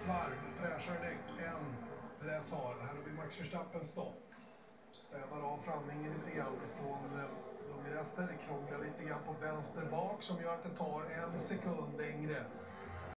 Svarv, fräschare däck än Perez har. Här har vi Max Verstappen stopp. Städar av framhängen lite grann från eh, Lundgren. Det krånglar lite grann på vänster bak som gör att det tar en sekund längre